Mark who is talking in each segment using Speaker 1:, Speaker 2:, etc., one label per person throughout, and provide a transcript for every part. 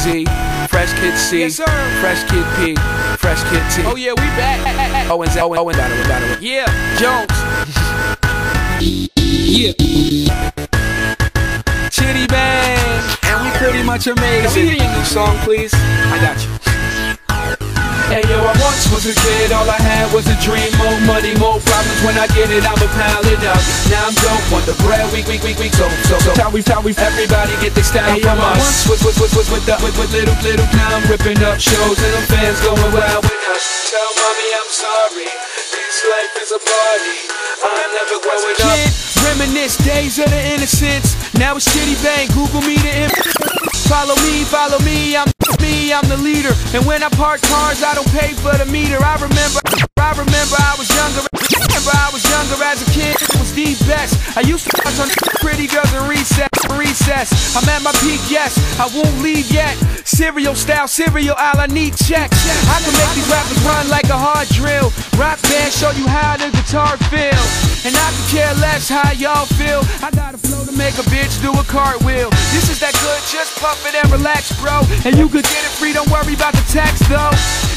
Speaker 1: Z. MC,
Speaker 2: Yes, sir.
Speaker 1: Fresh Kid P, Fresh Kid T.
Speaker 2: Oh yeah, we back.
Speaker 1: Owens, Owen, Owen, battle, battle.
Speaker 2: Yeah, Jones.
Speaker 1: Yeah. Chiddy Bang, and we pretty much amazing.
Speaker 2: Can we hear your new song, please?
Speaker 1: I got you.
Speaker 2: Was a kid, all I had was a dream. More money, more problems, when I get it, I'ma pile it up. Now I'm dope, want the bread, week, week, week, week, so, so, so How we, how we, everybody get their style
Speaker 1: Hey,
Speaker 2: from us. was, was, was, was with the, with, with little, little Now I'm ripping up shows. And the fans going wild with us. Tell mommy I'm sorry, this life is a party. I'm never growing up. Kid, reminisce days of the innocence. Now it's Chiddy Bang, Google me the Follow me, follow me, I'm I'm the leader. And when I park cars, I don't pay for the meter. I remember, I remember I was younger. Remember I was younger as a kid, it was the best. I used to watch on pretty girls in recess, recess. I'm at my peak, yes, I won't leave yet. Cereal style, cereal aisle, I need checks. I can make these rappers run like a hard drill. Rock band, show you how the guitar feels. And I can care less how y'all feel. I got a make a bitch do a cartwheel. This is that good, just puff it and relax, bro. And you could get it free, don't worry about the tax, though.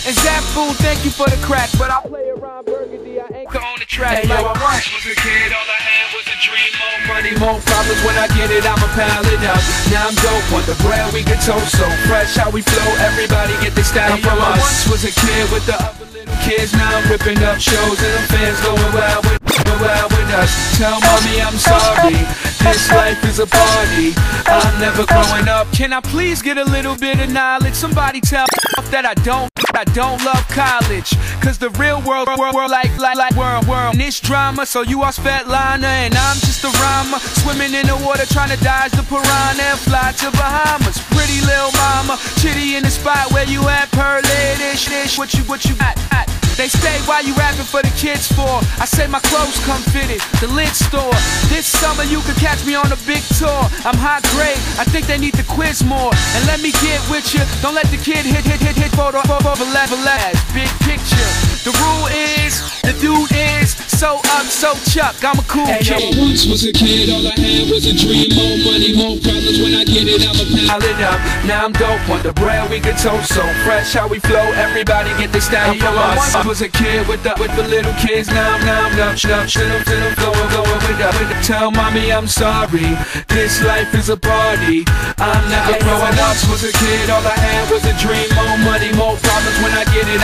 Speaker 2: And Zap Fool, thank you for the crack. But I play around Burgundy, I anchor on the track. Hey, yo, I once was a kid, all I had was a dream. More money, more problems. When I get it, I'ma pile it up. Now I'm dope, want the bread, we get toast so fresh. How we flow, everybody get their style
Speaker 1: Hey, yo,
Speaker 2: from
Speaker 1: I
Speaker 2: once was a kid with the other little kids. Now I'm ripping up shows and the fans going wild with, us. Tell mommy I'm sorry. This life is a party. I'm never growing up. Can I please get a little bit of knowledge? Somebody tell me that I don't. I don't love college, cause the real world, world, world like, like, like, world, world. This drama, so you are Svetlana, and I'm just a rhymer. Swimming in the water, trying to dodge the piranha and fly to Bahamas. Pretty little mama, Chiddy in the spot where you at, pearly, dish, dish, what you, what you got. They stay while you rapping for the kids for. I say my clothes come fitted, the lid store. This summer you can catch me on a big tour. I'm high grade, I think they need to quiz more. And let me get with you, don't let the kid hit, hit, hit, hit, photo, photo, level last. Big picture. The rule is, the dude is so up, so chuck. I'm a cool
Speaker 1: Hey, yo,
Speaker 2: kid.
Speaker 1: I once was a kid, all I had was a dream. More money, more problems. When I get it, I'ma pile
Speaker 2: Pile it up, now I'm dope, want the bread, we get toast so fresh how we flow, everybody get
Speaker 1: Hey, yo,
Speaker 2: from
Speaker 1: I
Speaker 2: us. I was a kid with the, with the little kids, now I'm, now now I'm, now I'm, I'm going, going with the, with the, tell mommy I'm sorry, this life is a party, I'm never growing up, was a kid, all I had was a dream, more money, more problems, when I get it,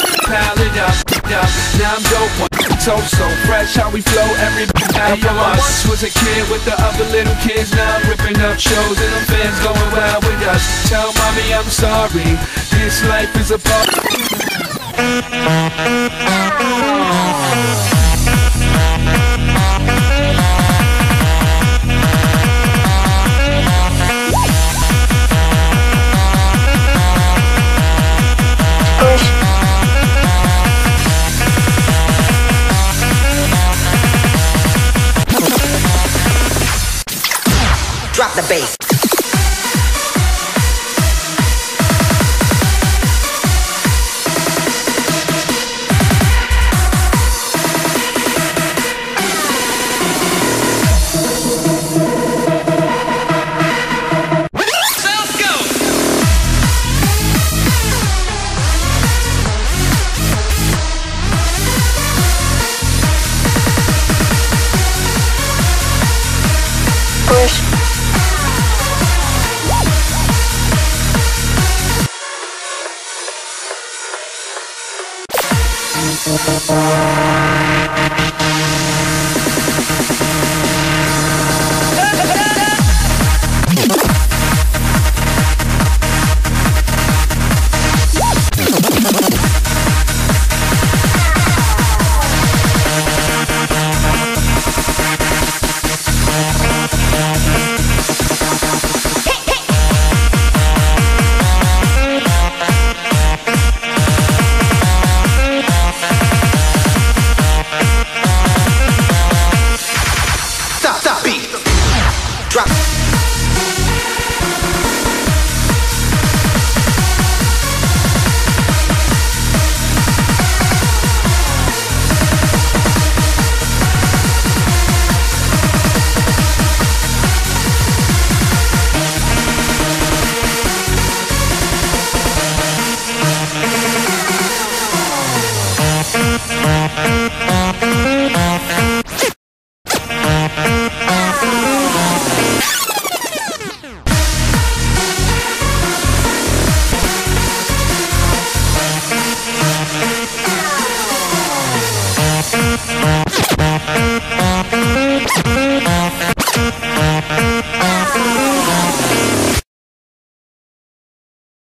Speaker 2: toast so fresh how we flow, everybody style from us. Once was a kid with the other little kids, now I'm ripping up shows and the fans going wild with us. Tell mommy I'm sorry, this life is a party.
Speaker 3: Drop the bass.
Speaker 4: Música